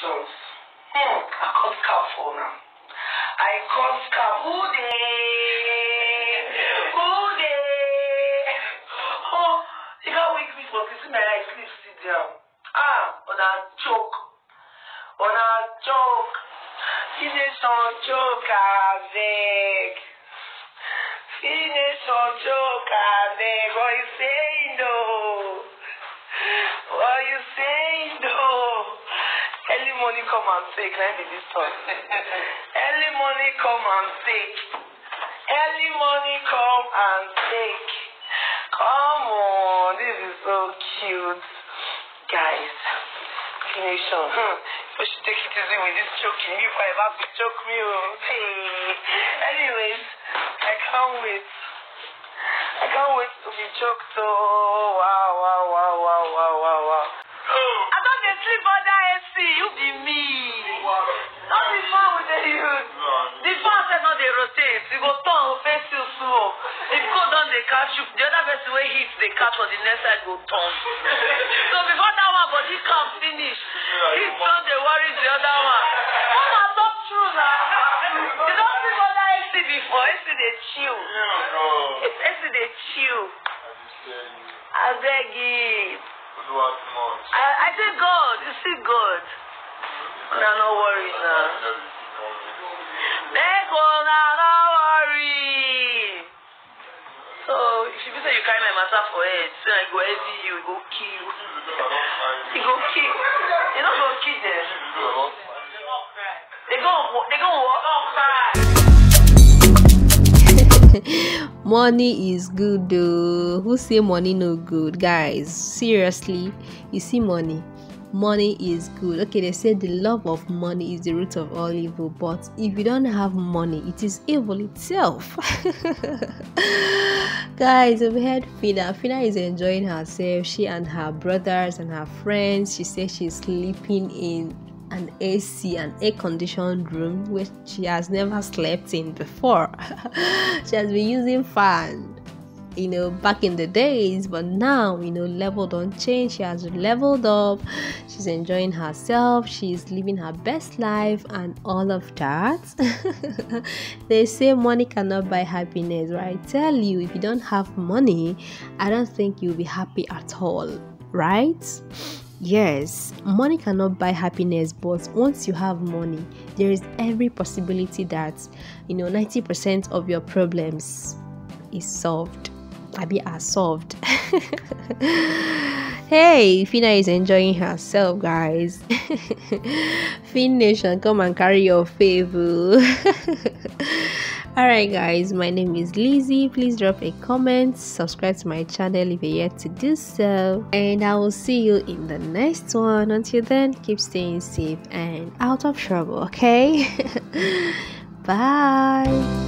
questions. Hmm, I cut cap for now. I cut cap. Who dey? Who dey? Oh, you can't wake me for kissing my eyes, sleep, sit down. Ah, on a choke. On a choke. Finish on choke, avec. Finish on choke, avec. What you saying, though? What you saying? Money come and take, let me this song. Early money come and take. Early money come and take. Come on, this is so cute. Guys, nation. Hmm. We should take it easy with this choking. You have to choke me. Oh. Hey. Anyways, I can't wait. I can't wait to be choked. Oh, wow, wow, wow, wow, wow, wow, wow. I don't dey sleep under AC. You be me. Not the fan with the youth. The fan sef no dey rotate. You go turn face you small. If cold don dey catch you, the other person wey heat dey catch for the next side go turn. so before that one body calm finish, heat don dey worry the other one. Come and talk true na. You don sleep under AC before? AC dey chill. AC dey chill. Abeg it. I, I say God, you see God. Una no worry now. Make una no worry. So if you say you carry my matter for head, say I go heavy you, go kill you. Go kill. You no go kill them. They go, they go what? cry. money is good though. Who say money no good? Guys seriously you see money. Money is good. Okay they say the love of money is the root of all evil but if you don't have money it is evil itself. Guys i've heard Phyna. Phyna is enjoying herself. She and her brothers and her friends. She says she's sleeping in an AC, an air conditioned room, which she has never slept in before. she has been using fan, you know, back in the days, but now, you know, level don't change. She has leveled up, she's enjoying herself, she's living her best life, and all of that. they say money cannot buy happiness, right? I tell you, if you don't have money, I don't think you'll be happy at all, right? Yes, mm-hmm. money cannot buy happiness, but once you have money, there is every possibility that you know 90% of your problems is solved. Maybe are solved. hey, Phyna is enjoying herself, guys. Phynation, come and carry your favor. Alright, guys, my name is Lizzy. Please drop a comment, subscribe to my channel if you're yet to do so, and I will see you in the next one. Until then, keep staying safe and out of trouble, okay? Bye.